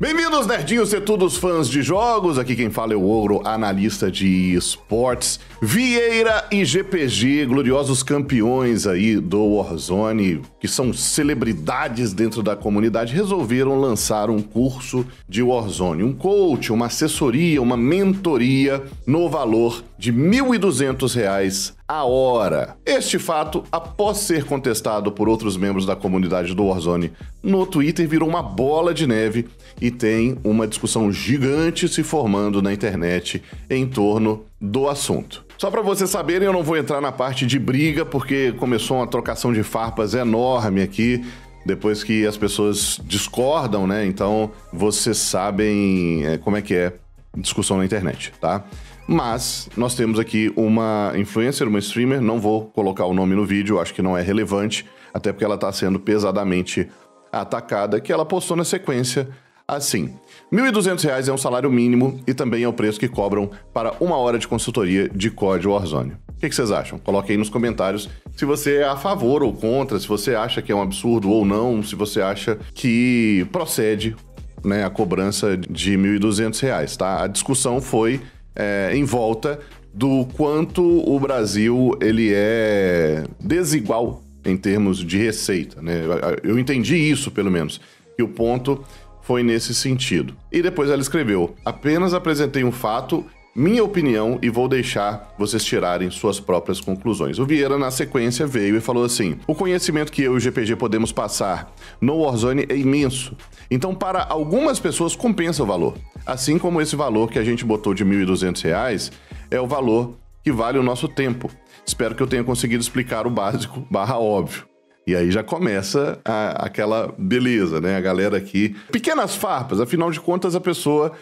Bem-vindos, nerdinhos e todos fãs de jogos. Aqui quem fala é o Ouro, analista de esportes. Vieira e GPG, gloriosos campeões aí do Warzone, que são celebridades dentro da comunidade, resolveram lançar um curso de Warzone. Um coach, uma assessoria, uma mentoria no valor de R$ 1.200 a hora. Este fato, após ser contestado por outros membros da comunidade do Warzone no Twitter, virou uma bola de neve e tem uma discussão gigante se formando na internet em torno do assunto. Só para vocês saberem, eu não vou entrar na parte de briga, porque começou uma trocação de farpas enorme aqui, depois que as pessoas discordam, né? Então, vocês sabem é, como é que é discussão na internet, tá? Mas nós temos aqui uma influencer, uma streamer, não vou colocar o nome no vídeo, acho que não é relevante, até porque ela está sendo pesadamente atacada, que ela postou na sequência assim: R$ 1.200 é um salário mínimo e também é o preço que cobram para uma hora de consultoria de código Warzone. O que, que vocês acham? Coloque aí nos comentários se você é a favor ou contra, se você acha que é um absurdo ou não, se você acha que procede né, a cobrança de R$ 1.200, tá? A discussão foi é, em volta do quanto o Brasil ele é desigual em termos de receita, né? Eu entendi isso, pelo menos, que o ponto foi nesse sentido. E depois ela escreveu: apenas apresentei um fato, minha opinião, e vou deixar vocês tirarem suas próprias conclusões. O Vieira, na sequência, veio e falou assim: o conhecimento que eu e o GPG podemos passar no Warzone é imenso. Então, para algumas pessoas, compensa o valor. Assim como esse valor que a gente botou de R$ 1.200 é o valor que vale o nosso tempo. Espero que eu tenha conseguido explicar o básico barra óbvio. E aí já começa a, aquela beleza, né? A galera aqui. Pequenas farpas, afinal de contas, a pessoa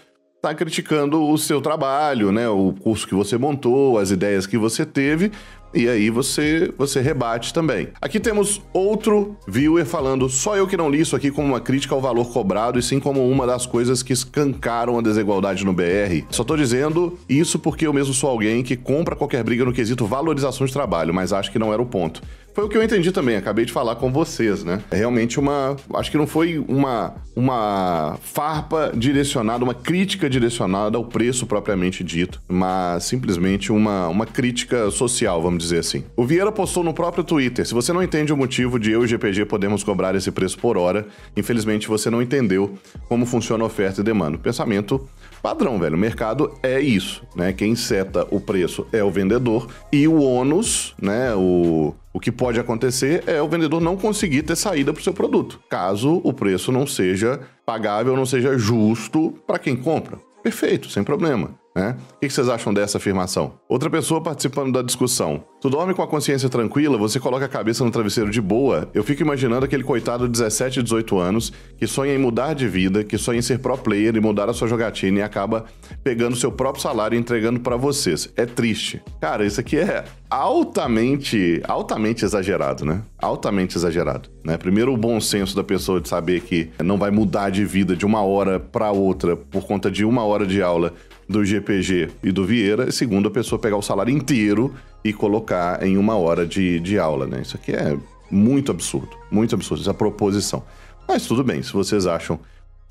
tá criticando o seu trabalho, né? O curso que você montou, as ideias que você teve, e aí você você rebate também. Aqui temos outro viewer falando: só eu que não li isso aqui como uma crítica ao valor cobrado e sim como uma das coisas que escancaram a desigualdade no BR. Só tô dizendo isso porque eu mesmo sou alguém que compra qualquer briga no quesito valorização de trabalho, mas acho que não era o ponto. Foi o que eu entendi também, acabei de falar com vocês, né? É realmente uma. Acho que não foi uma, uma farpa direcionada, uma crítica direcionada ao preço propriamente dito, mas simplesmente uma, uma crítica social, vamos dizer assim. O Vieira postou no próprio Twitter: se você não entende o motivo de eu e o GPG podemos cobrar esse preço por hora, infelizmente você não entendeu como funciona oferta e demanda. Pensamento padrão, velho. O mercado é isso, né? Quem seta o preço é o vendedor e o ônus, né? O, o que pode acontecer é o vendedor não conseguir ter saída para o seu produto, caso o preço não seja pagável, não seja justo para quem compra. Perfeito, sem problema. Né? O que vocês acham dessa afirmação? Outra pessoa participando da discussão. Tu dorme com a consciência tranquila, você coloca a cabeça no travesseiro de boa. Eu fico imaginando aquele coitado de 17, 18 anos que sonha em mudar de vida, que sonha em ser pro player e mudar a sua jogatina e acaba pegando seu próprio salário e entregando para vocês. É triste. Cara, isso aqui é altamente, altamente exagerado, né? Altamente exagerado, né? Primeiro o bom senso da pessoa de saber que não vai mudar de vida de uma hora para outra por conta de uma hora de aula do GPG e do Vieira, e segundo, a pessoa pegar o salário inteiro e colocar em uma hora de, de aula, né? Isso aqui é muito absurdo, muito absurdo, essa proposição. Mas tudo bem, se vocês acham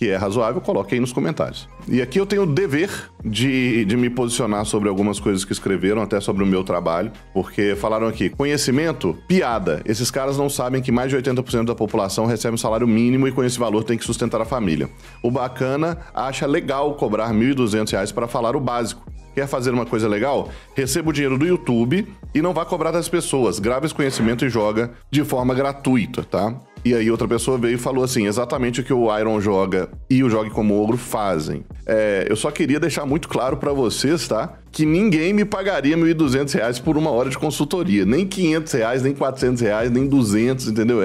que é razoável, coloque aí nos comentários. E aqui eu tenho o dever de, de me posicionar sobre algumas coisas que escreveram, até sobre o meu trabalho, porque falaram aqui: conhecimento, piada. Esses caras não sabem que mais de 80% da população recebe um salário mínimo e com esse valor tem que sustentar a família. O bacana acha legal cobrar R$ 1.200 para falar o básico. Quer fazer uma coisa legal? Receba o dinheiro do YouTube e não vá cobrar das pessoas. Grave esse conhecimento e joga de forma gratuita, tá? E aí outra pessoa veio e falou assim, exatamente o que o Iron joga e o Jogue Como Ogro fazem. É, eu só queria deixar muito claro para vocês, tá? Que ninguém me pagaria R$ 1.200 por uma hora de consultoria. Nem 500 reais, nem 400 reais, nem 200, entendeu?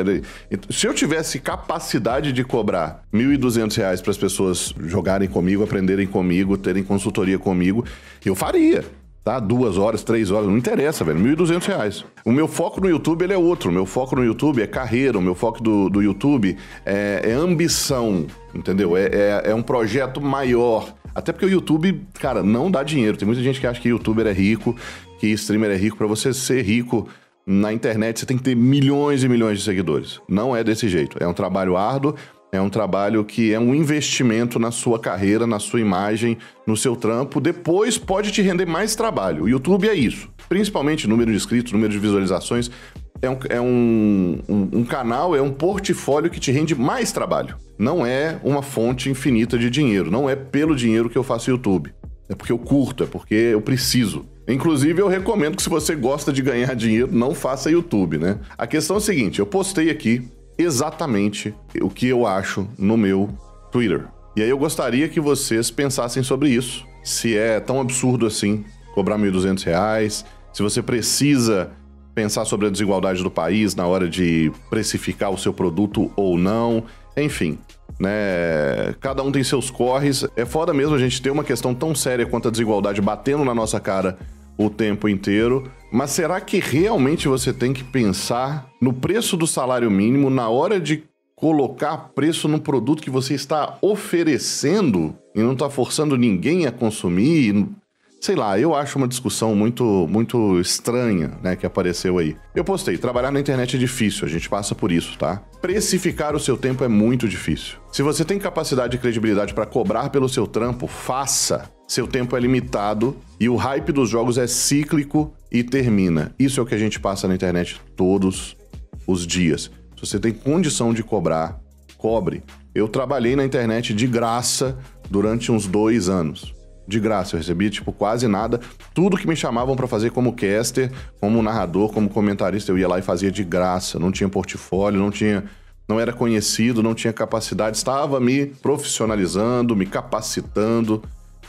Se eu tivesse capacidade de cobrar R$ 1.200 para as pessoas jogarem comigo, aprenderem comigo, terem consultoria comigo, eu faria tá? Duas horas, três horas, não interessa, velho. 1.200 reais. O meu foco no YouTube ele é outro. O meu foco no YouTube é carreira. O meu foco do, do YouTube é, é ambição, entendeu? É, é, é, um projeto maior. Até porque o YouTube, cara, não dá dinheiro. Tem muita gente que acha que youtuber é rico, que streamer é rico. Para você ser rico na internet, você tem que ter milhões e milhões de seguidores. Não é desse jeito. É um trabalho árduo, É um trabalho que é um investimento na sua carreira, na sua imagem, no seu trampo. Depois pode te render mais trabalho. O YouTube é isso. Principalmente número de inscritos, número de visualizações. É um, é um, um, um canal, é um portfólio que te rende mais trabalho. Não é uma fonte infinita de dinheiro. Não é pelo dinheiro que eu faço YouTube. É porque eu curto, é porque eu preciso. Inclusive, eu recomendo que se você gosta de ganhar dinheiro, não faça YouTube, né? A questão é a seguinte: eu postei aqui exatamente o que eu acho no meu Twitter. E aí eu gostaria que vocês pensassem sobre isso. Se é tão absurdo assim cobrar R$ 1.200, se você precisa pensar sobre a desigualdade do país na hora de precificar o seu produto ou não, enfim. Né? Cada um tem seus corres. É foda mesmo a gente ter uma questão tão séria quanto a desigualdade batendo na nossa cara o tempo inteiro. Mas será que realmente você tem que pensar no preço do salário mínimo na hora de colocar preço no produto que você está oferecendo e não está forçando ninguém a consumir? Sei lá, eu acho uma discussão muito muito estranha, né, que apareceu aí. Eu postei, trabalhar na internet é difícil, a gente passa por isso, tá? Precificar o seu tempo é muito difícil. Se você tem capacidade e credibilidade para cobrar pelo seu trampo, faça. Seu tempo é limitado e o hype dos jogos é cíclico e termina. Isso é o que a gente passa na internet todos os dias. Se você tem condição de cobrar, cobre. Eu trabalhei na internet de graça durante uns dois anos de graça. Eu recebia, tipo, quase nada. Tudo que me chamavam para fazer como caster, como narrador, como comentarista, eu ia lá e fazia de graça. Não tinha portfólio, não tinha. Não era conhecido, não tinha capacidade, estava me profissionalizando, me capacitando.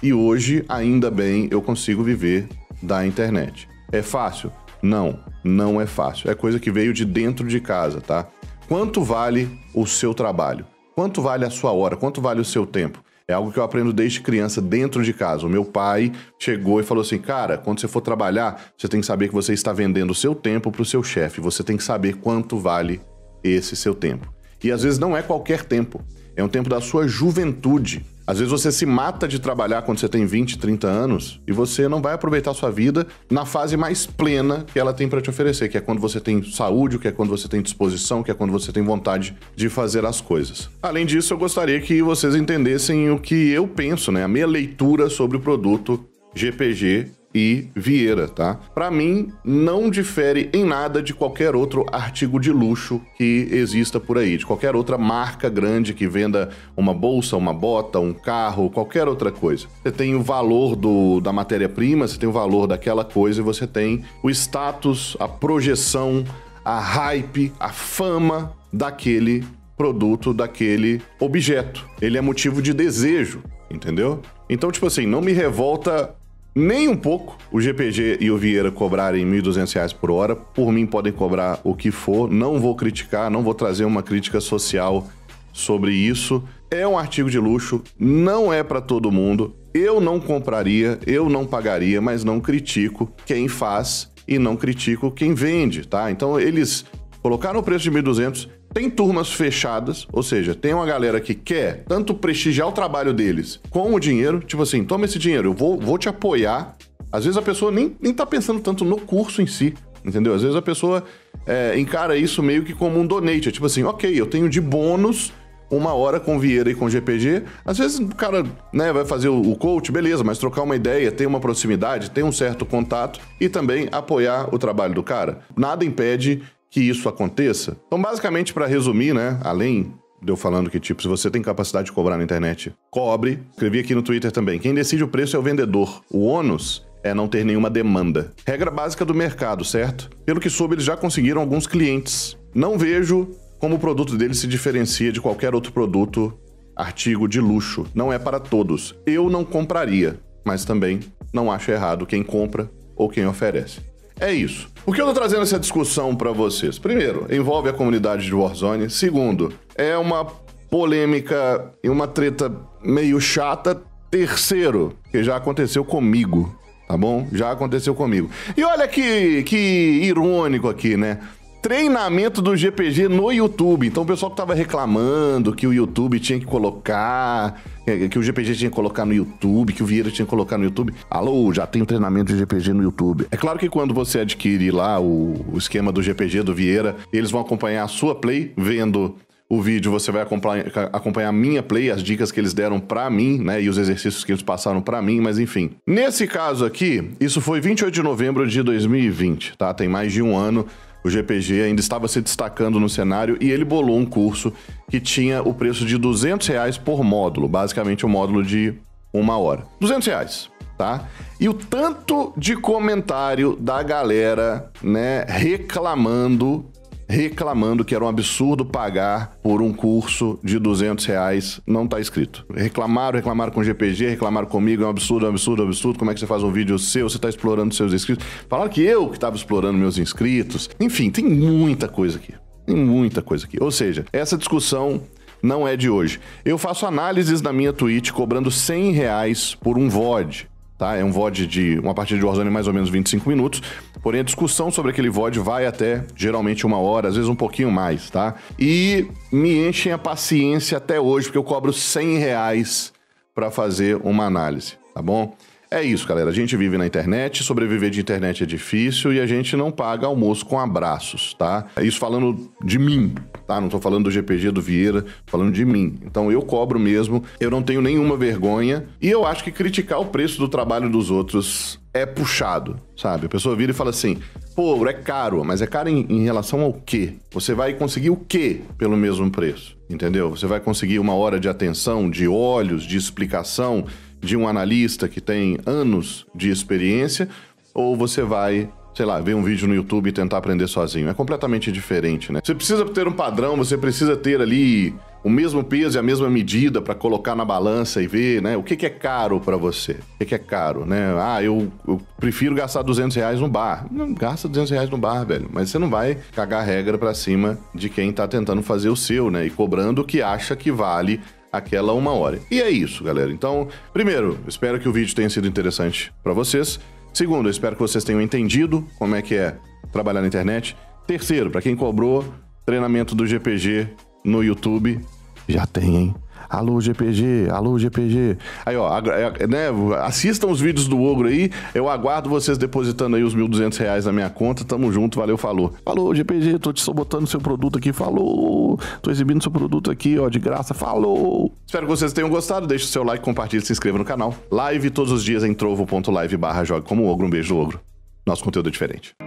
E hoje, ainda bem, eu consigo viver da internet. É fácil? Não, não é fácil. É coisa que veio de dentro de casa, tá? Quanto vale o seu trabalho? Quanto vale a sua hora? Quanto vale o seu tempo? É algo que eu aprendo desde criança dentro de casa. O meu pai chegou e falou assim: "Cara, quando você for trabalhar, você tem que saber que você está vendendo o seu tempo para o seu chefe. Você tem que saber quanto vale esse seu tempo. E às vezes não é qualquer tempo. É um tempo da sua juventude. Às vezes você se mata de trabalhar quando você tem 20, 30 anos e você não vai aproveitar sua vida na fase mais plena que ela tem para te oferecer, que é quando você tem saúde, que é quando você tem disposição, que é quando você tem vontade de fazer as coisas. Além disso, eu gostaria que vocês entendessem o que eu penso, né? A minha leitura sobre o produto GPG e Vieira, tá? Para mim, não difere em nada de qualquer outro artigo de luxo que exista por aí, de qualquer outra marca grande que venda uma bolsa, uma bota, um carro, qualquer outra coisa. Você tem o valor do, da matéria-prima, você tem o valor daquela coisa e você tem o status, a projeção, a hype, a fama daquele produto, daquele objeto. Ele é motivo de desejo, entendeu? Então, tipo assim, não me revolta nem um pouco o GPG e o Vieira cobrarem R$ 1.200 por hora. Por mim, podem cobrar o que for. Não vou criticar, não vou trazer uma crítica social sobre isso. É um artigo de luxo, não é para todo mundo. Eu não compraria, eu não pagaria, mas não critico quem faz e não critico quem vende, tá? Então eles colocaram o preço de 1.200, tem turmas fechadas, ou seja, tem uma galera que quer tanto prestigiar o trabalho deles com o dinheiro, tipo assim, toma esse dinheiro, eu vou, vou te apoiar. Às vezes a pessoa nem, nem tá pensando tanto no curso em si, entendeu? Às vezes a pessoa é, encara isso meio que como um donate, é tipo assim, ok, eu tenho de bônus uma hora com Vieira e com GPG. Às vezes o cara né, vai fazer o, coach, beleza, mas trocar uma ideia, ter uma proximidade, ter um certo contato e também apoiar o trabalho do cara. Nada impede que isso aconteça? Então, basicamente, para resumir, né, além de eu falando que, tipo, se você tem capacidade de cobrar na internet, cobre. Escrevi aqui no Twitter também. Quem decide o preço é o vendedor. O ônus é não ter nenhuma demanda. Regra básica do mercado, certo? Pelo que soube, eles já conseguiram alguns clientes. Não vejo como o produto deles se diferencia de qualquer outro produto, artigo de luxo. Não é para todos. Eu não compraria, mas também não acho errado quem compra ou quem oferece. É isso. Por que eu tô trazendo essa discussão para vocês? Primeiro, envolve a comunidade de Warzone. Segundo, é uma polêmica e uma treta meio chata. Terceiro, que já aconteceu comigo, tá bom? Já aconteceu comigo. E olha que, que irônico aqui, né? Treinamento do GPG no YouTube. Então o pessoal que tava reclamando que o YouTube tinha que colocar, que o GPG tinha que colocar no YouTube, que o Vieira tinha que colocar no YouTube. Alô, já tem treinamento de GPG no YouTube. É claro que quando você adquire lá o, o esquema do GPG do Vieira, eles vão acompanhar a sua play vendo o vídeo, você vai acompanhar, acompanhar a minha play, as dicas que eles deram para mim, né? E os exercícios que eles passaram para mim, mas enfim. Nesse caso aqui, isso foi 28 de novembro de 2020, tá? Tem mais de um ano. O GPG ainda estava se destacando no cenário e ele bolou um curso que tinha o preço de 200 reais por módulo, basicamente um módulo de uma hora. 200 reais, tá? E o tanto de comentário da galera, né, reclamando reclamando que era um absurdo pagar por um curso de 200 reais, não tá escrito. Reclamaram, reclamaram com o GPG, reclamaram comigo, é um absurdo, é um absurdo, é um absurdo, como é que você faz um vídeo seu, você tá explorando seus inscritos. Falaram que eu que tava explorando meus inscritos. Enfim, tem muita coisa aqui. Tem muita coisa aqui. Ou seja, essa discussão não é de hoje. Eu faço análises na minha Twitch cobrando 100 reais por um VOD tá? É um VOD de uma partida de Warzone mais ou menos 25 minutos, porém a discussão sobre aquele VOD vai até geralmente uma hora, às vezes um pouquinho mais, tá? E me enchem a paciência até hoje, porque eu cobro 100 reais para fazer uma análise, tá bom? É isso, galera. A gente vive na internet, sobreviver de internet é difícil e a gente não paga almoço com abraços, tá? É isso falando de mim, tá? Não tô falando do GPG do Vieira, falando de mim. Então eu cobro mesmo, eu não tenho nenhuma vergonha e eu acho que criticar o preço do trabalho dos outros é puxado, sabe? A pessoa vira e fala assim: pô, é caro, mas é caro em, em relação ao quê? Você vai conseguir o quê pelo mesmo preço? Entendeu? Você vai conseguir uma hora de atenção, de olhos, de explicação de um analista que tem anos de experiência, ou você vai sei lá, ver um vídeo no YouTube e tentar aprender sozinho. É completamente diferente, né? Você precisa ter um padrão, você precisa ter ali o mesmo peso e a mesma medida para colocar na balança e ver, né? O que, que é caro para você? O que, que é caro, né? Ah, eu, eu, prefiro gastar 200 reais no bar. Não, gasta 200 reais no bar, velho. Mas você não vai cagar regra para cima de quem tá tentando fazer o seu, né? E cobrando o que acha que vale aquela uma hora. E é isso, galera. Então, primeiro, espero que o vídeo tenha sido interessante para vocês. Segundo, espero que vocês tenham entendido como é que é trabalhar na internet. Terceiro, para quem cobrou treinamento do GPG no YouTube, já tem, hein? Alô, GPG, alô, GPG. Aí, ó, é, né, assistam os vídeos do Ogro aí. Eu aguardo vocês depositando aí os 1.200 reais na minha conta. Tamo junto, valeu, falou. Falou, GPG, tô te botando seu produto aqui, falou. Tô exibindo seu produto aqui, ó, de graça, falou. Espero que vocês tenham gostado. Deixe o seu like, compartilhe, se inscreva no canal. Live todos os dias em trovo.live barra jogue como ogro. Um beijo do ogro. Nosso conteúdo é diferente.